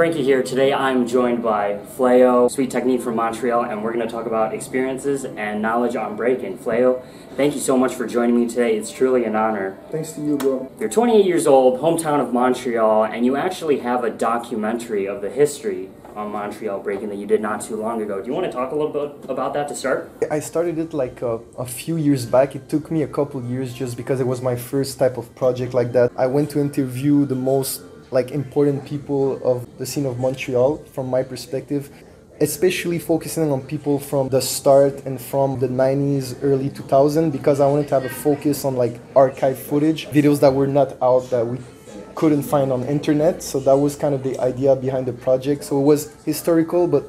Frankie here. Today I'm joined by Fleau, Sweet Technique from Montreal, and we're going to talk about experiences and knowledge on breaking. Fleau, thank you so much for joining me today. It's truly an honor. Thanks to you, bro. You're 28 years old, hometown of Montreal, and you actually have a documentary of the history on Montreal breaking that you did not too long ago. Do you want to talk a little bit about that to start? I started it like a, a few years back. It took me a couple years just because it was my first type of project like that. I went to interview the most like important people of the scene of Montreal from my perspective especially focusing on people from the start and from the 90s early 2000s, because i wanted to have a focus on like archive footage videos that were not out that we couldn't find on internet. So that was kind of the idea behind the project. So it was historical but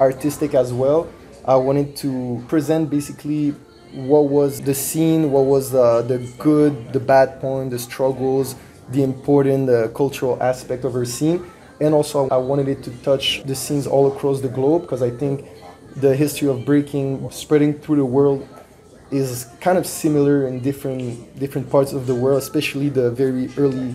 artistic as well. I wanted to present basically what was the scene what was the, the good the bad point the struggles the important uh, cultural aspect of our scene. And also, I wanted it to touch the scenes all across the globe because I think the history of breaking spreading through the world is kind of similar in different different parts of the world, especially the very early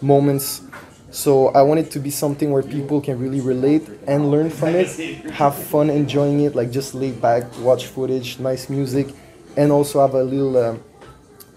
moments. So I want it to be something where people can really relate and learn from it, have fun enjoying it, like just lay back, watch footage, nice music, and also have a little um,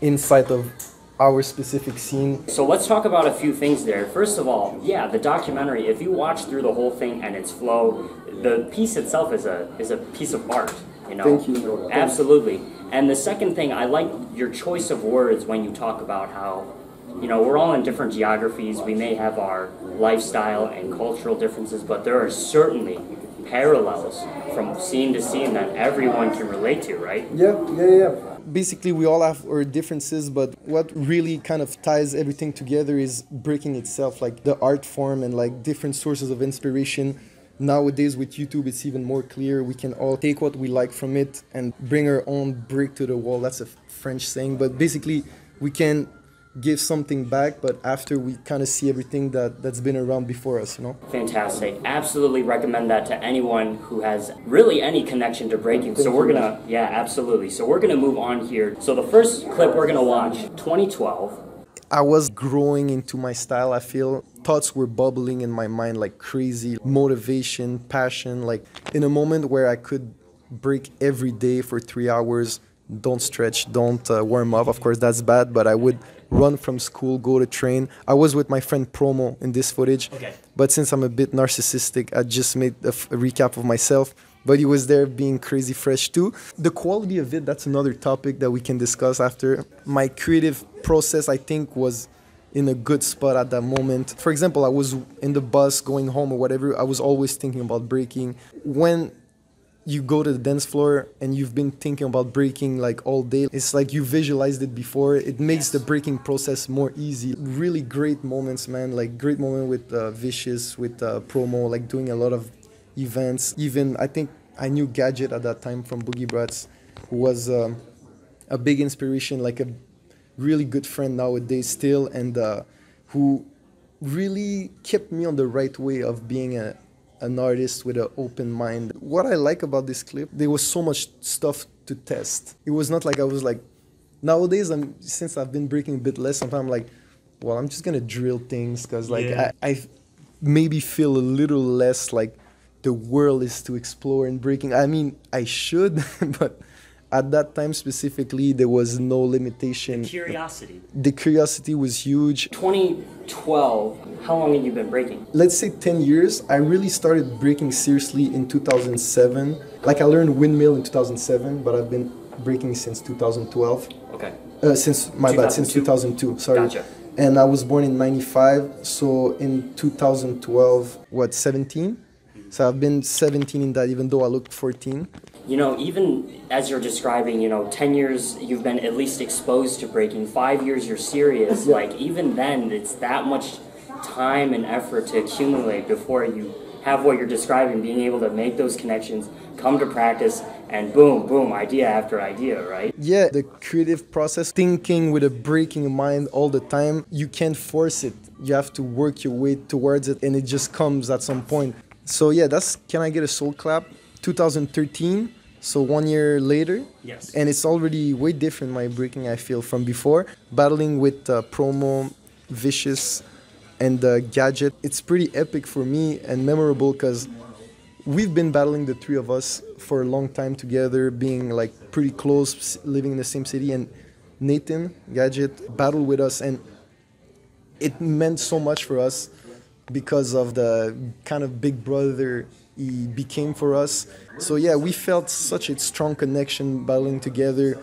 insight of our specific scene. So let's talk about a few things there. First of all, yeah, the documentary, if you watch through the whole thing and its flow, the piece itself is a is a piece of art, you know. Thank you. Absolutely. And the second thing, I like your choice of words when you talk about how you know, we're all in different geographies. We may have our lifestyle and cultural differences, but there are certainly parallels from scene to scene that everyone can relate to, right? Yeah, yeah, yeah basically we all have our differences but what really kind of ties everything together is breaking itself like the art form and like different sources of inspiration. Nowadays with youtube it's even more clear. We can all take what we like from it and bring our own brick to the wall. That's a french saying but basically we can give something back, but after we kind of see everything that, that's been around before us, you know? Fantastic. Absolutely recommend that to anyone who has really any connection to breaking. So we're gonna, yeah, absolutely. So we're gonna move on here. So the first clip we're gonna watch, 2012. I was growing into my style, I feel. Thoughts were bubbling in my mind like crazy. Motivation, passion, like in a moment where I could break every day for three hours, don't stretch, don't uh, warm up. Of course, that's bad, but I would run from school, go to train. I was with my friend Promo in this footage, okay. but since I'm a bit narcissistic, I just made a, recap of myself. But he was there being crazy fresh too. The quality of it, that's another topic that we can discuss after. My creative process, I think, was in a good spot at that moment. For example, I was in the bus going home or whatever, I was always thinking about breaking. When you go to the dance floor and you've been thinking about breaking like all day. It's like you visualized it before. It makes the breaking process more easy. Really great moments man. Like great moment with uh, vicious with uh, promo like doing a lot of events. Even i think i knew gadget at that time from boogie brats who was um, a big inspiration like a really good friend nowadays still and uh, who really kept me on the right way of being a, an artist with an open mind. What I like about this clip, there was so much stuff to test. It was not like I was like, nowadays I'm since I've been breaking a bit less. Sometimes I'm like, well, I'm just gonna drill things because like yeah. I, I maybe feel a little less like the world is to explore and breaking. I mean, I should, but at that time specifically there was no limitation. The curiosity. The curiosity was huge. 2012 how long have you been breaking? Let's say 10 years. I really started breaking seriously in 2007 like i learned windmill in 2007 but i've been breaking since 2012 okay. Uh, since my bad since 2002 sorry. Gotcha. and i was born in 95 so in 2012 what 17 so i've been 17 in that even though i look 14 you know, even as you're describing, you know, 10 years you've been at least exposed to breaking, five years you're serious, yeah. like even then it's that much time and effort to accumulate before you have what you're describing, being able to make those connections, come to practice, and boom, boom, idea after idea, right? Yeah, the creative process, thinking with a breaking mind all the time, you can't force it. You have to work your way towards it, and it just comes at some point. So, yeah, that's can I get a soul clap? 2013 so one year later yes and it's already way different my breaking i feel from before battling with uh, promo vicious and uh, Gadget. It's pretty epic for me and memorable because we've been battling the three of us for a long time together, being like pretty close, living in the same city. And Nathan Gadget battled with us, and it meant so much for us because of the kind of big brother he became for us. So yeah, we felt such a strong connection battling together.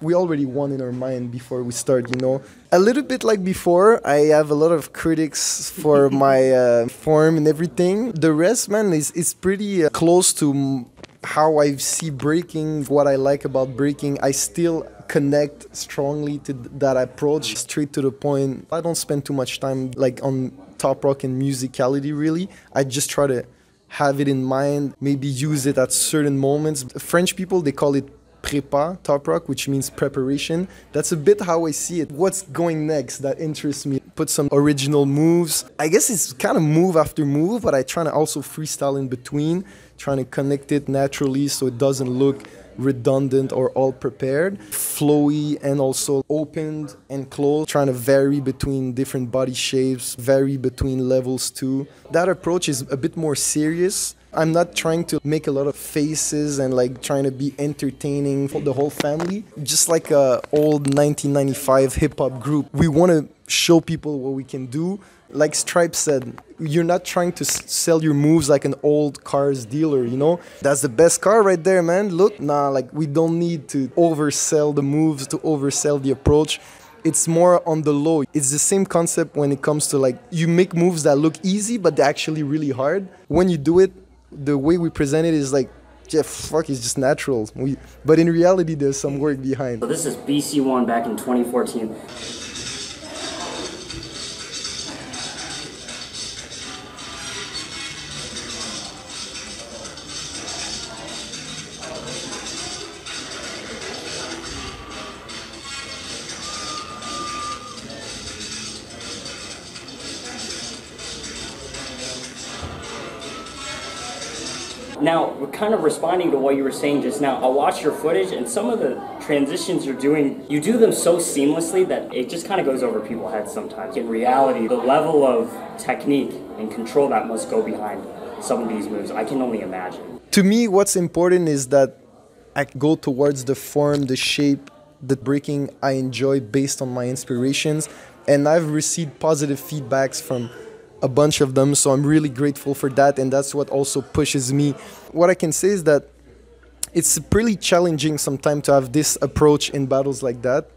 We already won in our mind before we start, you know. A little bit like before, I have a lot of critics for my uh, form and everything. The rest, man, is is pretty uh, close to how I see breaking, what I like about breaking. I still connect strongly to that approach, straight to the point. I don't spend too much time like on top rock and musicality really. I just try to have it in mind, maybe use it at certain moments. French people they call it prépa top rock, which means preparation. That's a bit how I see it. What's going next that interests me? Put some original moves. I guess it's kind of move after move, but I try to also freestyle in between, trying to connect it naturally so it doesn't look redundant or all prepared, flowy and also opened and closed, trying to vary between different body shapes, vary between levels too. That approach is a bit more serious. I'm not trying to make a lot of faces and like trying to be entertaining for the whole family. Just like a old 1995 hip hop group, we want to show people what we can do like Stripe said, you're not trying to sell your moves like an old cars dealer, you know? That's the best car right there, man. Look, nah, like we don't need to oversell the moves, to oversell the approach. It's more on the low. It's the same concept when it comes to like you make moves that look easy, but they're actually really hard. When you do it, the way we present it is like yeah, fuck, it's just natural. We, but in reality, there's some work behind. So this is BC One back in 2014. Kind of responding to what you were saying just now. I watched your footage, and some of the transitions you're doing, you do them so seamlessly that it just kind of goes over people's heads sometimes. In reality, the level of technique and control that must go behind some of these moves, I can only imagine. To me, what's important is that I go towards the form, the shape, the breaking I enjoy based on my inspirations. And I've received positive feedbacks from a bunch of them. So I'm really grateful for that. And that's what also pushes me. What I can say is that it's pretty challenging sometimes to have this approach in battles like that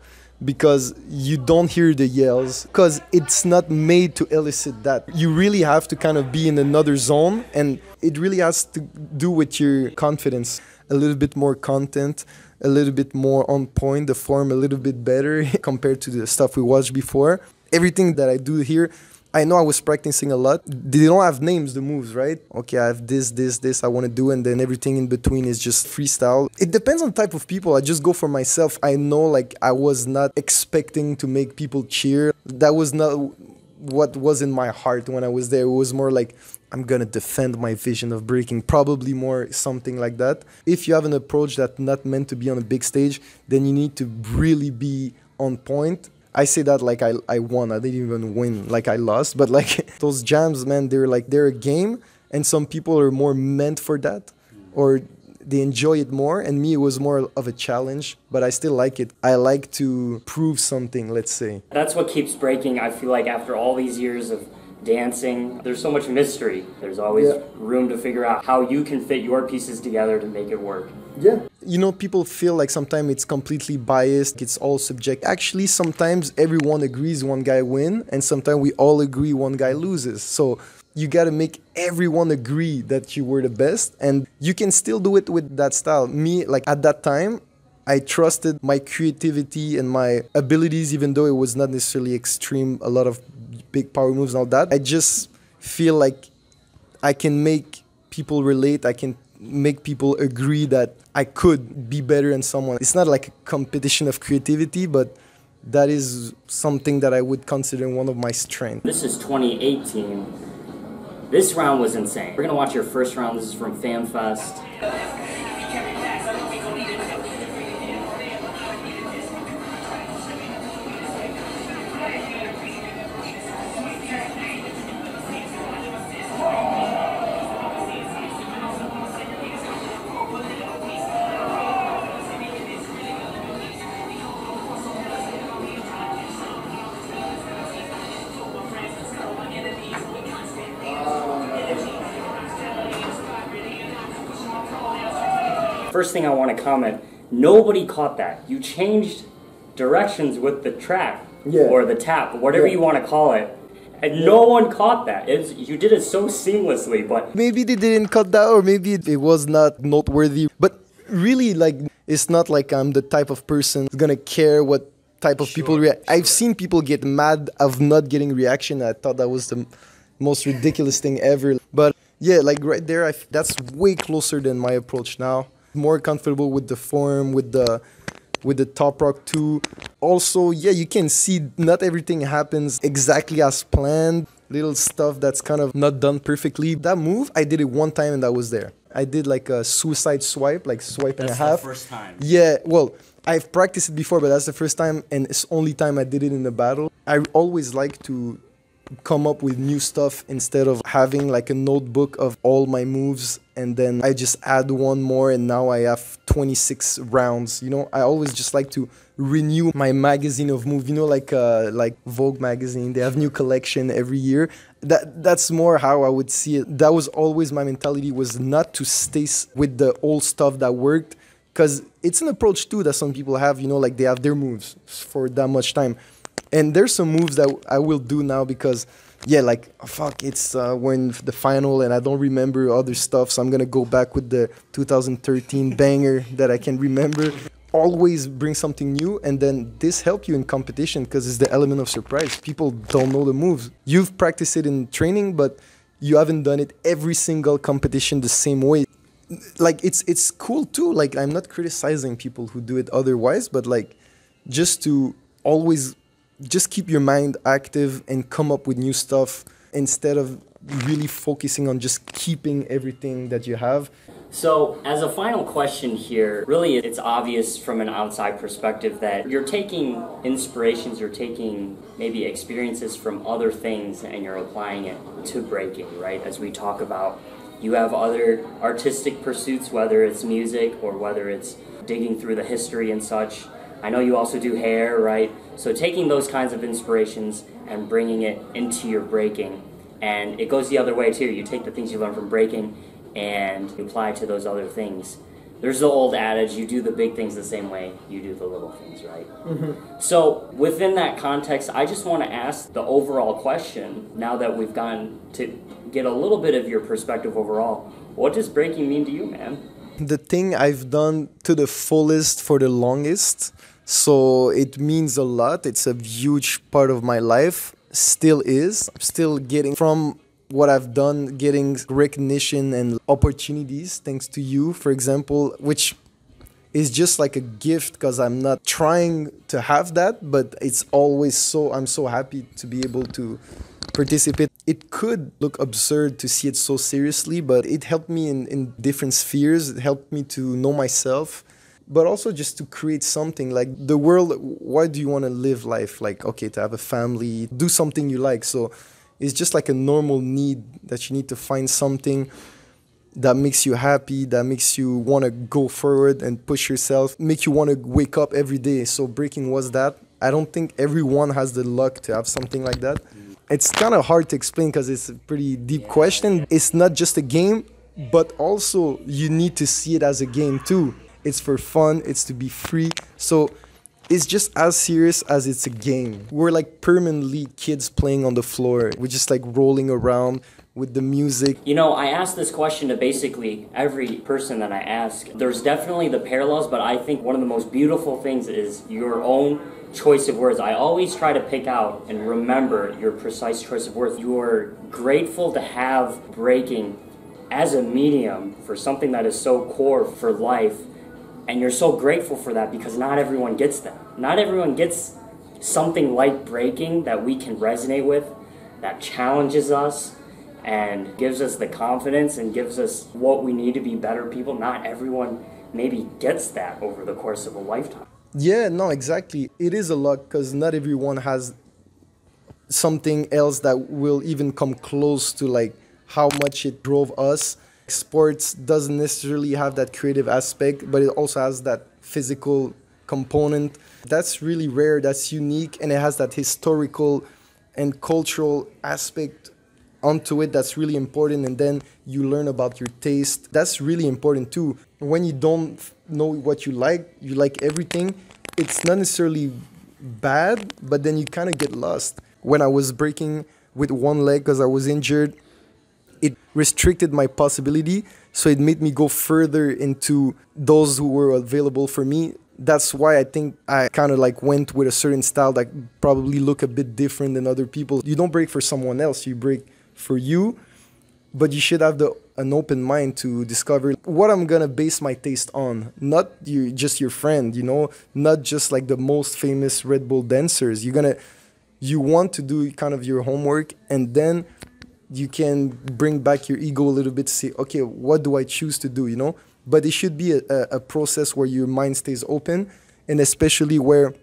because you don't hear the yells because it's not made to elicit that you really have to kind of be in another zone and it really has to do with your confidence a little bit more content a little bit more on point the form a little bit better compared to the stuff we watched before everything that i do here I know I was practicing a lot. They don't have names, the moves, right? Okay, I have this, this, this I want to do, and then everything in between is just freestyle. It depends on type of people. I just go for myself. I know, like, I was not expecting to make people cheer. That was not what was in my heart when I was there. It was more like, I'm gonna defend my vision of breaking, probably more something like that. If you have an approach that's not meant to be on a big stage, then you need to really be on point I say that like I, I won. I didn't even win. Like I lost. But like those jams, man, they're like they're a game, and some people are more meant for that, or they enjoy it more. And me, it was more of a challenge. But I still like it. I like to prove something. Let's say. That's what keeps breaking. I feel like after all these years of dancing. There's so much mystery. There's always yeah. room to figure out how you can fit your pieces together to make it work. Yeah. You know, people feel like sometimes it's completely biased, it's all subject. Actually, sometimes everyone agrees one guy win, and sometimes we all agree one guy loses. So you got to make everyone agree that you were the best, and you can still do it with that style. Me, like at that time, I trusted my creativity and my abilities, even though it was not necessarily extreme, a lot of big power moves and all that. I just feel like I can make people relate. I can make people agree that I could be better than someone. It's not like a competition of creativity, but that is something that I would consider one of my strengths. This is 2018. This round was insane. We're gonna watch your first round. This is from FamFest. First thing I want to comment nobody caught that. You changed directions with the track Yeah. or the tap, whatever Yeah. you want to call it. And no one caught that. It's, you did it so seamlessly, but maybe they didn't cut that or maybe it was not noteworthy but really like it's not like i'm the type of person who's gonna care what type of people Sure, react i've seen people get mad of not getting reaction i thought that was the most ridiculous thing ever but yeah like right there I f- that's way closer than my approach now more comfortable with the form with the with the top rock too. Also, yeah, you can see not everything happens exactly as planned. Little stuff that's kind of not done perfectly. That move, I did it one time and that was there. I did like a suicide swipe, like swipe and a half. first time. Yeah, well, I've practiced it before, but that's the first time and it's only time I did it in the battle. I always like to come up with new stuff instead of having like a notebook of all my moves and then I just add one more and now I have 26 rounds. You know, I always just like to renew my magazine of moves. You know, like uh, like Vogue magazine, they have new collection every year. That that's more how I would see it. That was always my mentality was not to stay with the old stuff that worked because it's an approach too that some people have. You know, like they have their moves for that much time and there's some moves that I will do now because yeah like fuck it's uh, when the final and I don't remember other stuff so I'm gonna go back with the 2013 banger that I can remember. Always bring something new and then this help you in competition because it's the element of surprise. People don't know the moves. You've practiced it in training but you haven't done it every single competition the same way. Like it's it's cool too. Like i'm not criticizing people who do it otherwise but like just to always just keep your mind active and come up with new stuff instead of really focusing on just keeping everything that you have So, as a final question here, really it's obvious from an outside perspective that you're taking inspirations, you're taking maybe experiences from other things and you're applying it to breaking, right? As we talk about, you have other artistic pursuits, whether it's music or whether it's digging through the history and such. I know you also do hair, right? So, taking those kinds of inspirations and bringing it into your breaking. And it goes the other way too. You take the things you learn from breaking and you apply to those other things. There's the old adage you do the big things the same way you do the little things, right? Mm-hmm. So, within that context, I just want to ask the overall question now that we've gotten to get a little bit of your perspective overall. What does breaking mean to you, man? the thing I've done to the fullest for the longest. So it means a lot. It's a huge part of my life. Still is. I'm still getting from what I've done, getting recognition and opportunities thanks to you, for example, which is just like a gift because I'm not trying to have that, but it's always so I'm so happy to be able to participate. It could look absurd to see it so seriously, but it helped me in, in different spheres. It helped me to know myself, but also just to create something like the world. Why do you want to live life? Like, okay, to have a family, do something you like. So it's just like a normal need that you need to find something that makes you happy, that makes you want to go forward and push yourself, make you want to wake up every day. So breaking was that. I don't think everyone has the luck to have something like that. It's kind of hard to explain because it's a pretty deep question. It's not just a game, but also you need to see it as a game too. It's for fun, it's to be free. So it's just as serious as it's a game. We're like permanently kids playing on the floor. We're just like rolling around with the music. You know, I ask this question to basically every person that I ask. There's definitely the parallels, but I think one of the most beautiful things is your own choice of words. I always try to pick out and remember your precise choice of words. You're grateful to have breaking as a medium for something that is so core for life. And you're so grateful for that because not everyone gets that. Not everyone gets something like breaking that we can resonate with, that challenges us, and gives us the confidence and gives us what we need to be better people. Not everyone maybe gets that over the course of a lifetime. Yeah, no, exactly. It is a lot because not everyone has something else that will even come close to like how much it drove us. Sports doesn't necessarily have that creative aspect, but it also has that physical component. That's really rare, that's unique, and it has that historical and cultural aspect onto it that's really important and then you learn about your taste that's really important too when you don't know what you like, you like everything. It's not necessarily bad, but then you kind of get lost. When I was breaking with one leg because I was injured, it restricted my possibility so it made me go further into those who were available for me. That's why i think i kind of like went with a certain style that probably look a bit different than other people. You don't break for someone else you break for you but you should have the an open mind to discover what i'm gonna base my taste on. Not you just your friend you know? Not just like the most famous red bull dancers. You're gonna you want to do kind of your homework and then you can bring back your ego a little bit to say okay what do i choose to do you know? But it should be a, a, process where your mind stays open and especially where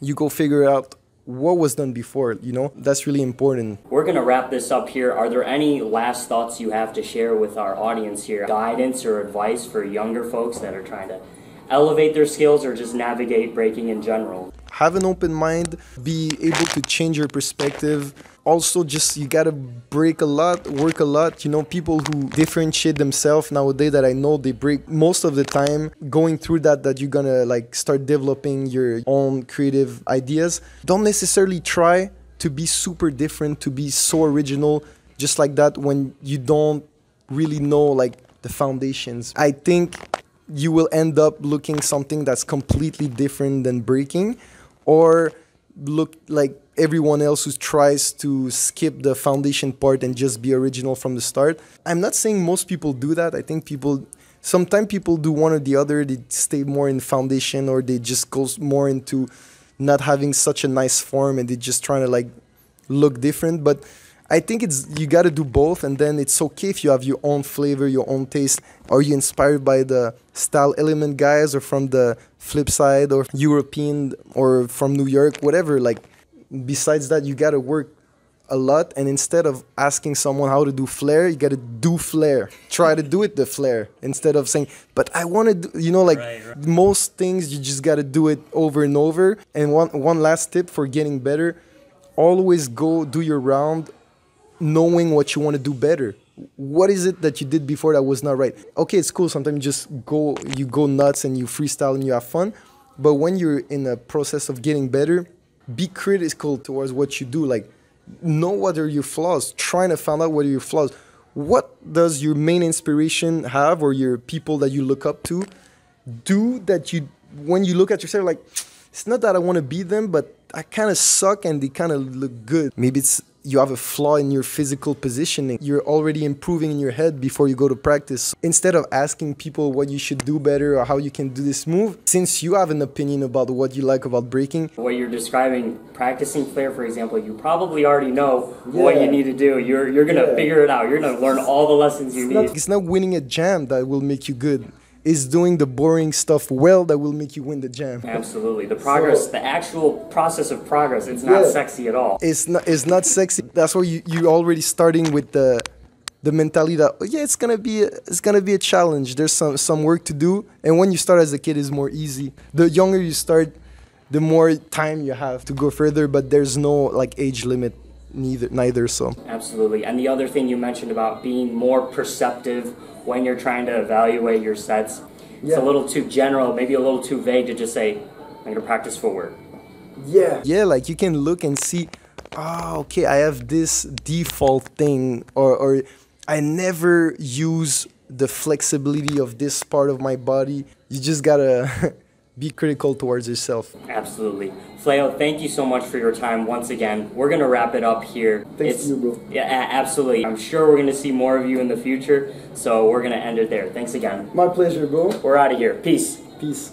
you go figure out what was done before you know? That's really important. We're going to wrap this up here. Are there any last thoughts you have to share with our audience here? Guidance or advice for younger folks that are trying to elevate their skills or just navigate breaking in general have an open mind be able to change your perspective. Also just you gotta break a lot work a lot. You know people who differentiate themselves nowadays that i know they break most of the time going through that that you're gonna like start developing your own creative ideas. Don't necessarily try to be super different to be so original just like that when you don't really know like the foundations. I think you will end up looking something that's completely different than breaking or look like everyone else who tries to skip the foundation part and just be original from the start. I'm not saying most people do that. I think people sometimes people do one or the other. They stay more in foundation or they just go more into not having such a nice form and they just trying to like look different. But I think it's you got to do both, and then it's okay if you have your own flavor, your own taste. Are you inspired by the style element guys, or from the flip side, or European, or from New York, whatever? Like besides that, you got to work a lot. And instead of asking someone how to do flair, you got to do flair. Try to do it the flair instead of saying, but I want to you know, like right, right. most things, you just got to do it over and over. And one, one last tip for getting better always go do your round knowing what you want to do better. What is it that you did before that was not right? Okay it's cool sometimes you just go you go nuts and you freestyle and you have fun but when you're in a process of getting better be critical towards what you do like know what are your flaws trying to find out what are your flaws. What does your main inspiration have or your people that you look up to do that you when you look at yourself like it's not that i want to be them but i kind of suck and they kind of look good. Maybe it's you have a flaw in your physical positioning. You're already improving in your head before you go to practice. Instead of asking people what you should do better or how you can do this move, since you have an opinion about what you like about breaking. What you're describing, practicing flair, for example, you probably already know yeah. what you need to do. You're, you're going to yeah. figure it out. You're to learn all the lessons you it's need. Not, it's not winning a jam that will make you good is doing the boring stuff well that will make you win the jam. Absolutely. The progress, so, the actual process of progress, it's not yeah, sexy at all. It's not it's not sexy. That's why you you already starting with the the mentality that oh, yeah, it's gonna be a, it's gonna be a challenge. There's some some work to do, and when you start as a kid, is more easy. The younger you start, the more time you have to go further. But there's no like age limit neither neither so. Absolutely. And the other thing you mentioned about being more perceptive when you're trying to evaluate your sets yeah. it's a little too general maybe a little too vague to just say i'm going to practice forward yeah. Yeah like you can look and see oh okay i have this default thing or or i never use the flexibility of this part of my body. You just gotta be critical towards yourself. Absolutely. Fleau, thank you so much for your time once again. We're going to wrap it up here. Thanks it's, you, bro. Yeah, absolutely. I'm sure we're going to see more of you in the future, so we're going to end it there. Thanks again. My pleasure, bro. We're out of here. Peace. Peace.